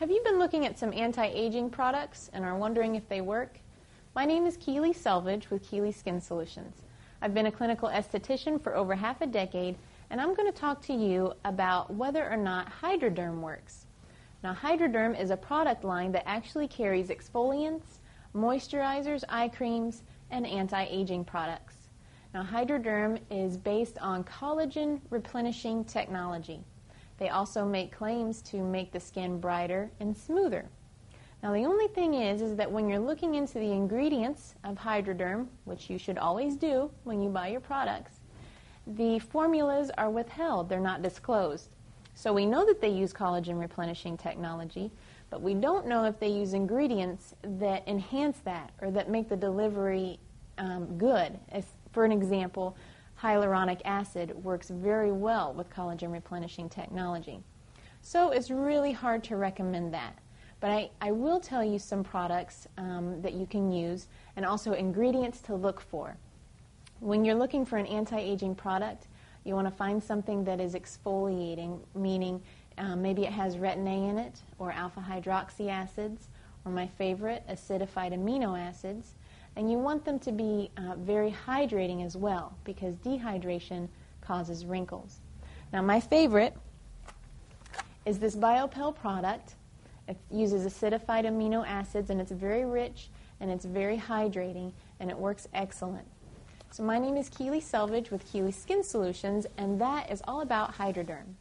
Have you been looking at some anti-aging products and are wondering if they work? My name is Keely Selvage with Keely Skin Solutions. I've been a clinical esthetician for over half a decade and I'm going to talk to you about whether or not Hydroderm works. Now Hydroderm is a product line that actually carries exfoliants, moisturizers, eye creams, and anti-aging products. Now Hydroderm is based on collagen replenishing technology. They also make claims to make the skin brighter and smoother. Now the only thing is, is that when you're looking into the ingredients of Hydroderm, which you should always do when you buy your products, the formulas are withheld. They're not disclosed. So we know that they use collagen replenishing technology, but we don't know if they use ingredients that enhance that or that make the delivery um, good. As, for an example, hyaluronic acid works very well with collagen replenishing technology. So it's really hard to recommend that. But I, I will tell you some products um, that you can use and also ingredients to look for. When you're looking for an anti-aging product, you want to find something that is exfoliating, meaning um, maybe it has retin-A in it or alpha hydroxy acids or my favorite, acidified amino acids. And you want them to be uh, very hydrating as well because dehydration causes wrinkles. Now, my favorite is this BioPel product. It uses acidified amino acids and it's very rich and it's very hydrating and it works excellent. So, my name is Keely Selvage with Keely Skin Solutions, and that is all about Hydroderm.